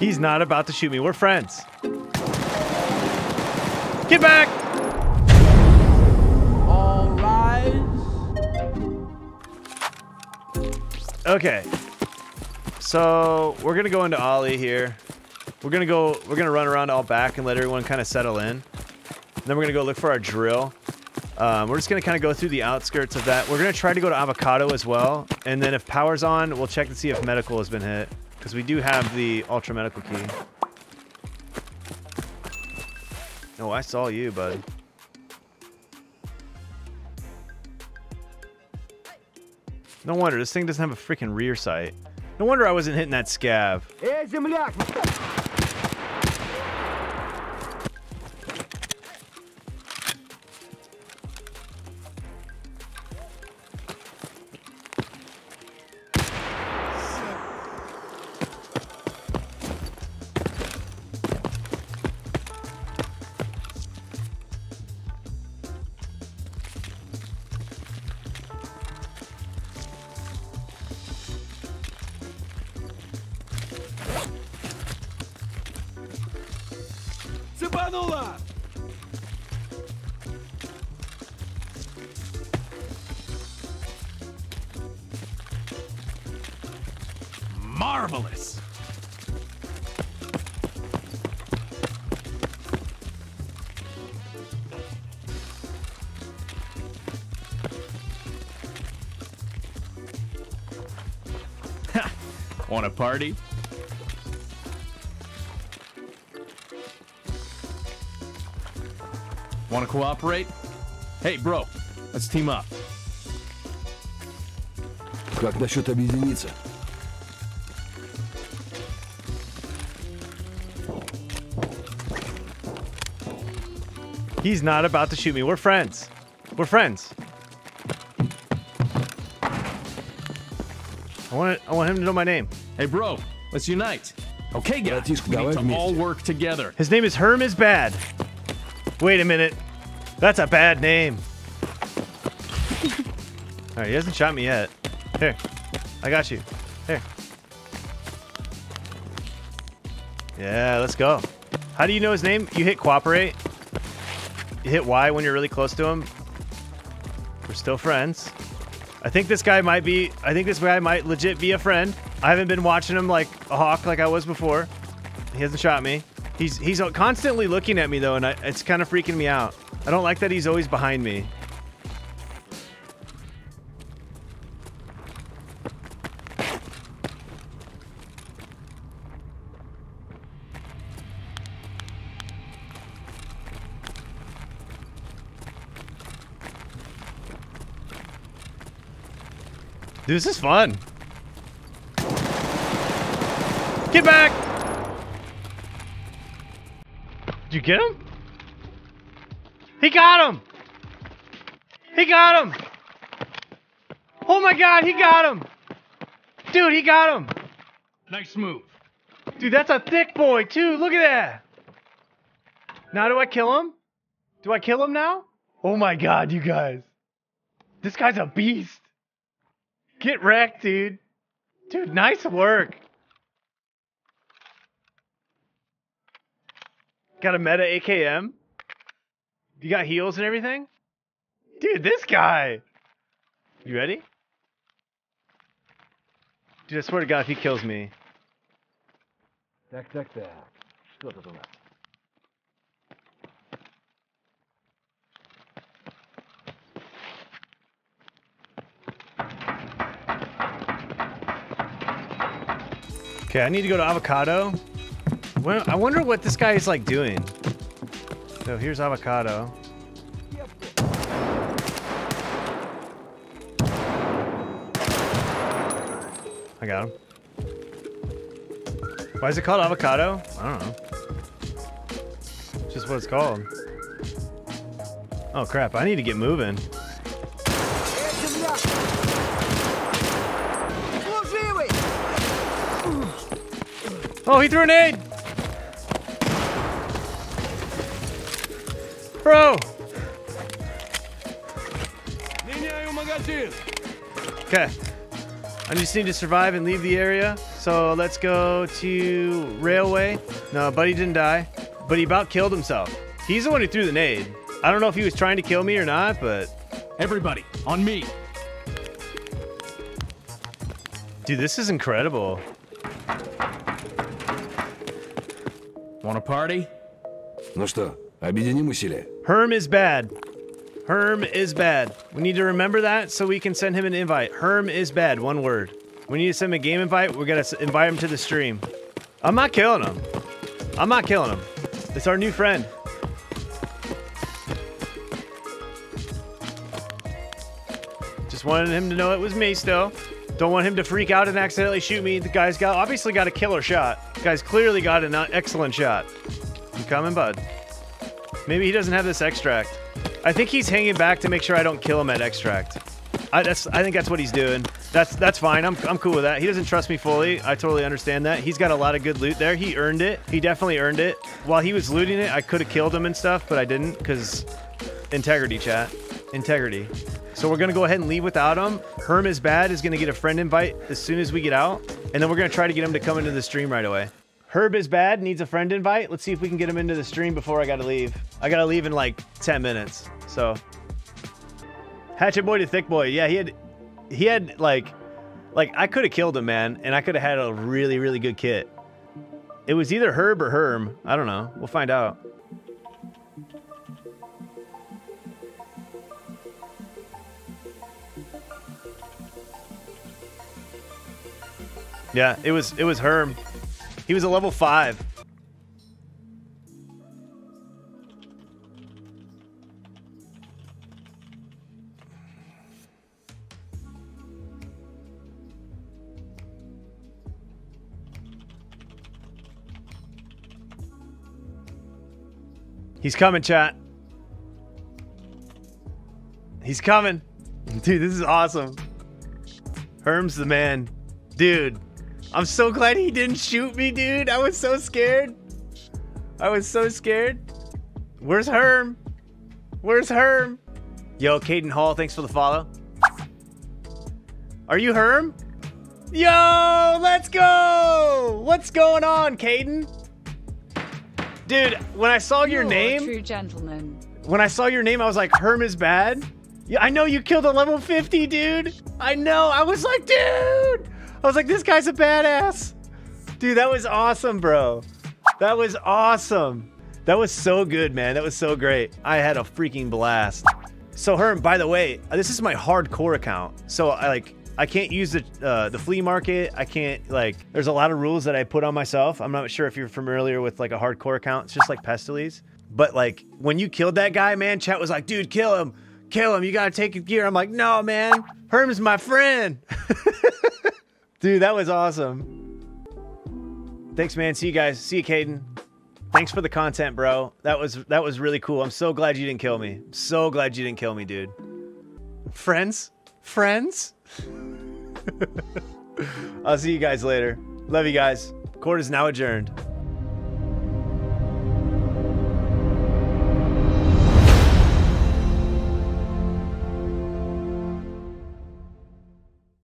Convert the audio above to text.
He's not about to shoot me. We're friends. Get back! All rise. Okay. So we're gonna go into Ollie here. We're gonna go. We're gonna run around all back and let everyone kind of settle in. And then we're gonna go look for our drill. Um, we're just gonna kind of go through the outskirts of that. We're gonna try to go to Avocado as well, and then if power's on, we'll check to see if medical has been hit because we do have the ultra medical key. Oh, I saw you, bud. No wonder this thing doesn't have a freaking rear sight. No wonder I wasn't hitting that scav. stanula! Marvelous! Want a party? Want to cooperate? Hey, bro, let's team up. Как насчет объединиться? He's not about to shoot me. We're friends. We're friends. I want I want him to know my name. Hey, bro, let's unite. Okay, guys, Братишка, we давай need to all вместе. work together. His name is Herm is bad. Wait a minute. That's a bad name. Alright, he hasn't shot me yet. Here. I got you. Here. Yeah, let's go. How do you know his name? You hit cooperate. You hit Y when you're really close to him. We're still friends. I think this guy might be I think this guy might legit be a friend. I haven't been watching him like a hawk like I was before. He hasn't shot me. He's he's constantly looking at me though, and I, it's kind of freaking me out. I don't like that he's always behind me. Dude, this is fun. Get back! Did you get him? He got him! He got him! Oh my god, he got him! Dude, he got him! Nice move. Dude, that's a thick boy too. Look at that. Now do I kill him? Do I kill him now? Oh my god, you guys. This guy's a beast. Get wrecked, dude. Dude, nice work. Got a meta AKM. You got heals and everything? Dude, this guy! You ready? Dude, I swear to God, if he kills me. Deck, deck, deck. Still doesn't matter. Okay, I need to go to Avocado. Well, I wonder what this guy is like doing. So here's avocado. I got him. Why is it called avocado? I don't know. It's just what it's called. Oh crap, I need to get moving. Oh, he threw an aid! Bro! Меняю магазин. Okay. I just need to survive and leave the area. So let's go to Railway. No, Buddy didn't die, but he about killed himself. He's the one who threw the nade. I don't know if he was trying to kill me or not, but Everybody, on me. dude, this is incredible. Want a party? Ну что, объединим усилия? Herm is bad. Herm is bad. We need to remember that so we can send him an invite. Herm is bad, one word. We need to send him a game invite. We're gonna s- invite him to the stream. I'm not killing him. I'm not killing him. It's our new friend. Just wanted him to know it was me still. Don't want him to freak out and accidentally shoot me. The guy's got obviously got a killer shot. The guy's clearly got an uh, excellent shot. I'm coming, bud. Maybe he doesn't have this extract. I think he's hanging back to make sure I don't kill him at extract. I, that's, I think that's what he's doing. That's that's fine. I'm, I'm cool with that. He doesn't trust me fully. I totally understand that. He's got a lot of good loot there. He earned it. He definitely earned it. While he was looting it, I could have killed him and stuff, but I didn't because integrity, chat. Integrity. So we're gonna go ahead and leave without him. Herm is bad is gonna get a friend invite as soon as we get out, and then we're gonna try to get him to come into the stream right away. Herb is bad needs a friend invite. Let's see if we can get him into the stream before I gotta leave. I gotta leave in like 10 minutes. So Hatchet boy to thick boy. Yeah, he had he had like like I could have killed him, man, and I could have had a really, really good kit. It was either Herb or Herm. I don't know. We'll find out. Yeah, it was it was Herm. He was a level five. He's coming, chat. He's coming. Dude, this is awesome. Herm's the man. Dude, I'm so glad he didn't shoot me, dude. I was so scared. I was so scared. Where's Herm? Where's Herm? Yo, Caden Hall, thanks for the follow. Are you Herm? Yo, let's go! What's going on, Caden? Dude, when I saw your You're name, True gentleman. when I saw your name, I was like, Herm is bad. Yeah, I know you killed a level 50, dude. I know. I was like, dude. I was like, this guy's a badass. Dude, that was awesome, bro. That was awesome. That was so good, man. That was so great. I had a freaking blast. So Herm, by the way, this is my hardcore account. So I like I can't use the uh, the flea market. I can't like. There's a lot of rules that I put on myself. I'm not sure if you're familiar with like a hardcore account. It's just like Pestily's. But like when you killed that guy, man, chat was like, dude, kill him, kill him. You gotta take his gear. I'm like, no, man, Herm's my friend. dude, that was awesome. Thanks, man. See you guys. See you, Caden. Thanks for the content, bro. That was that was really cool. I'm so glad you didn't kill me. So glad you didn't kill me, dude. Friends? Friends? I'll see you guys later. Love you guys. Court is now adjourned.